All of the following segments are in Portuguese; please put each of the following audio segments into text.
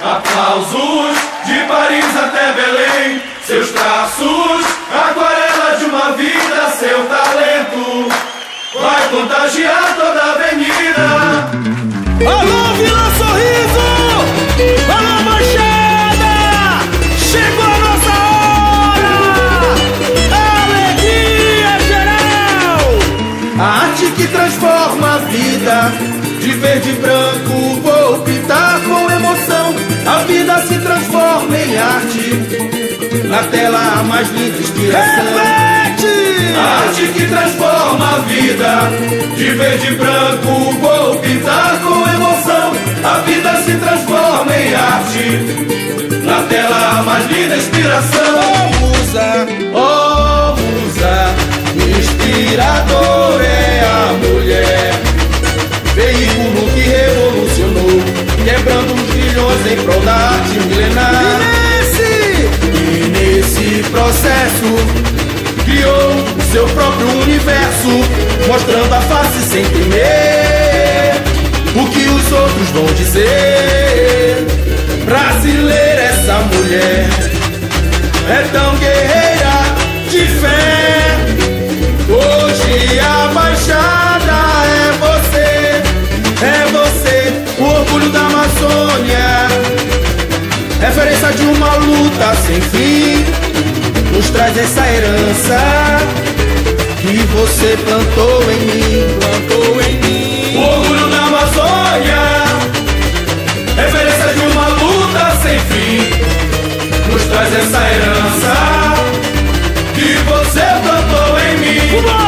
Aplausos de Paris até Belém, seus traços, aquarela de uma vida, seu talento vai contagiar toda a avenida. Alô, Vila Sorriso! Arte que transforma a vida. De verde e branco vou pintar com emoção. A vida se transforma em arte. Na tela a mais linda inspiração. Repete! A arte que transforma a vida, de verde e branco processo criou seu próprio universo, mostrando a face sem temer o que os outros vão dizer. Brasileira, essa mulher é tão guerreira de fé. Hoje a baixada é você, é você, o orgulho da Amazônia. Referência de uma luta sem fim nos traz essa herança que você plantou em mim, plantou em mim. O orgulho da Amazônia, referência de uma luta sem fim, nos traz essa herança que você plantou em mim.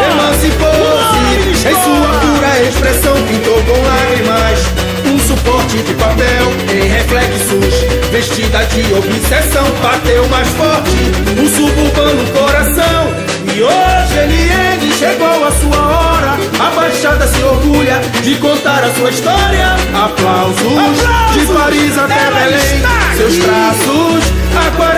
De obsessão, bateu mais forte o suburbano coração. E hoje Eliane chegou a sua hora. A Baixada se orgulha de contar a sua história. Aplausos, Aplausos! de Paris até Ela Belém. Seus traços, aquarela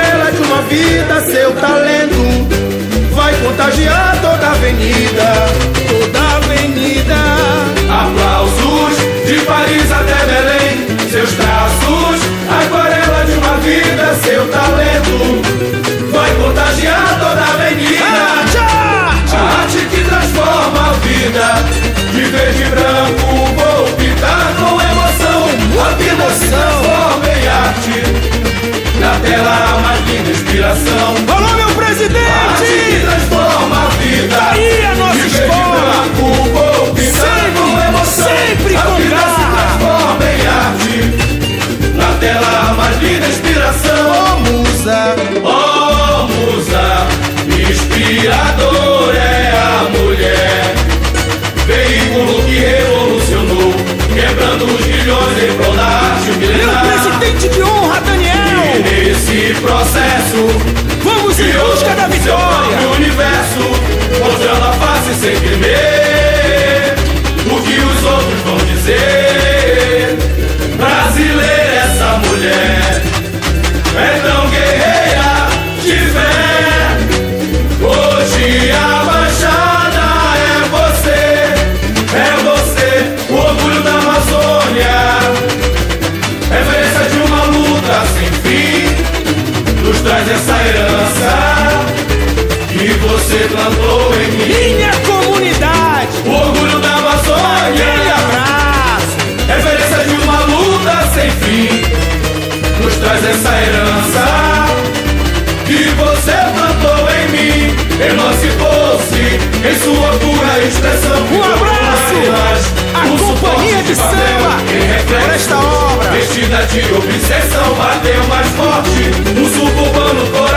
traz essa herança que você plantou em mim. Minha comunidade! O orgulho da Aquele Amazônia, abraço! referência de uma luta sem fim, nos traz essa herança que você plantou em mim. Emancipou-se em sua pura expressão. Um abraço! A companhia de samba por esta obra. Vestida de obsessão, bateu mais forte. Um suburbano todo.